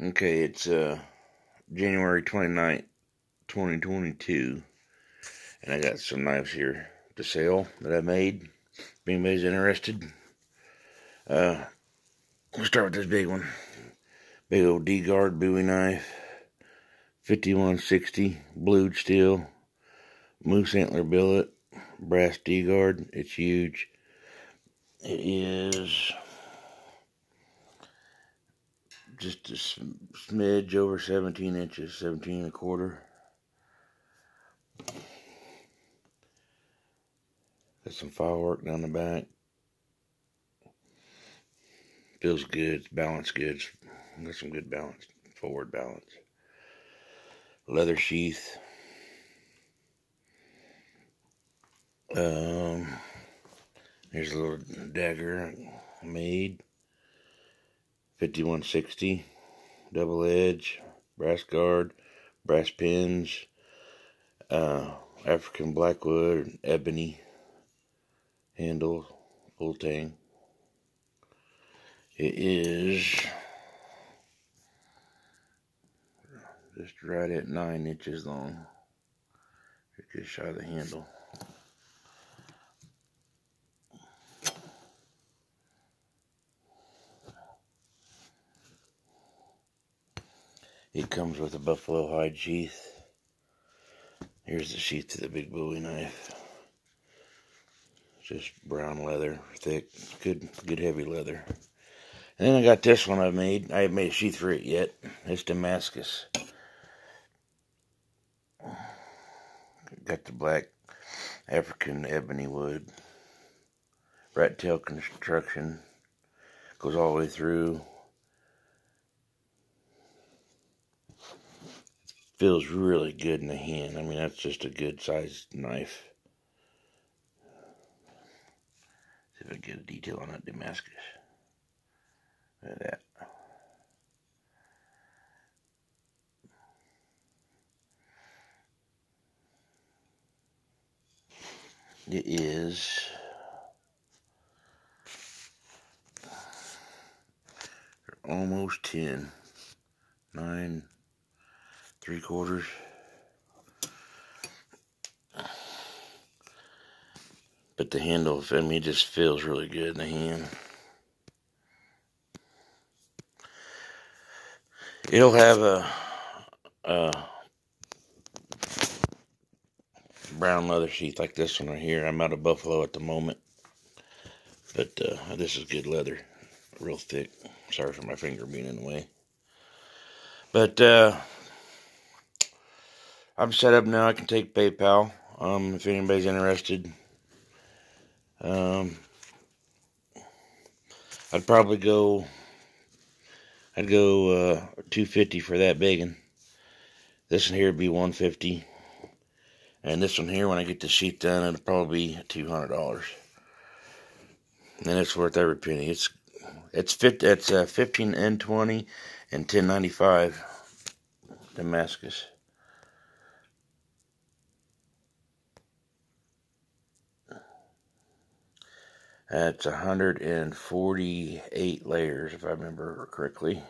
Okay, it's uh January 29th, 2022. And I got some knives here to sell that I made. If anybody's interested. Uh we'll start with this big one. Big old D-guard Bowie knife. 5160 blued steel. Moose antler billet. Brass D-guard. It's huge. It is just a smidge over 17 inches, 17 and a quarter. Got some filework down the back. Feels good, it's balanced good. Got some good balance, forward balance. Leather sheath. Um, here's a little dagger made. 5160 double edge brass guard brass pins uh, African blackwood and ebony handle full tang it is just right at nine inches long. Just shy of the handle It comes with a buffalo hide sheath. Here's the sheath to the big Bowie knife. Just brown leather, thick, good, good heavy leather. And then I got this one I made. I haven't made a sheath for it yet. It's Damascus. Got the black African ebony wood. Rat tail construction. Goes all the way through. Feels really good in the hand. I mean, that's just a good sized knife. See if I get a detail on that Damascus. Look at that. It is almost 10, 9, three quarters. But the handle, I mean, just feels really good in the hand. It'll have a, a brown leather sheath like this one right here. I'm out of Buffalo at the moment. But uh, this is good leather. Real thick. Sorry for my finger being in the way. But uh, I'm set up now. I can take PayPal. Um, if anybody's interested. Um, I'd probably go. I'd go uh, 250 for that big one. This one here would be 150, and this one here, when I get the sheet done, it'll probably be 200 dollars. And it's worth every penny. It's it's fit. It's uh, 15N20 and 1095 Damascus. That's 148 layers, if I remember correctly.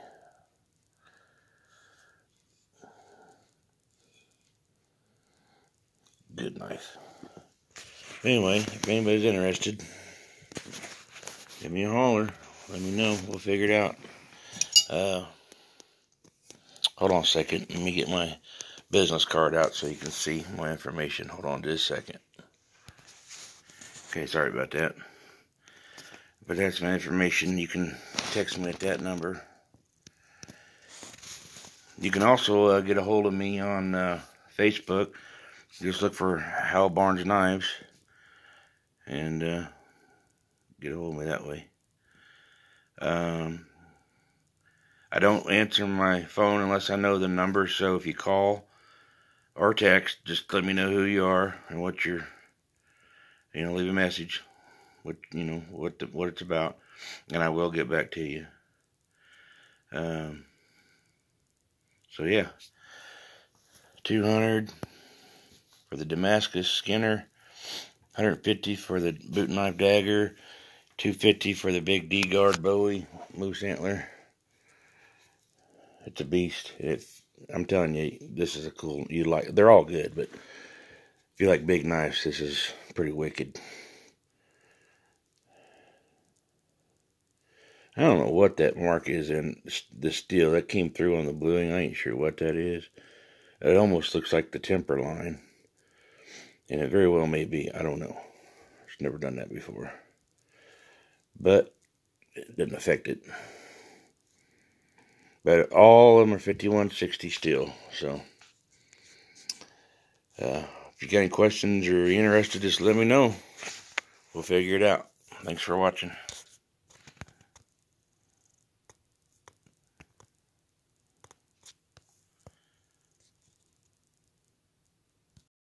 Good knife. Anyway, if anybody's interested, give me a holler. Let me know. We'll figure it out. Uh, hold on a second. Let me get my business card out so you can see my information. Hold on just a second. Okay, sorry about that. But that's my information. You can text me at that number. You can also uh, get a hold of me on uh, Facebook. Just look for Hal Barnes Knives. And uh, get a hold of me that way. Um, I don't answer my phone unless I know the number. So if you call or text, just let me know who you are and what you're, you know, leave a message what you know what the, what it's about, and I will get back to you. Um, so yeah, two hundred for the Damascus Skinner, hundred fifty for the boot knife dagger, two fifty for the big D guard Bowie moose antler. it's a beast. It, I'm telling you, this is a cool. You like? They're all good, but if you like big knives, this is pretty wicked. I don't know what that mark is in the steel that came through on the bluing. I ain't sure what that is. It almost looks like the temper line. And it very well may be. I don't know. I've never done that before. But it didn't affect it. But all of them are 5160 steel. So, uh, if you got any questions or you're interested, just let me know. We'll figure it out. Thanks for watching.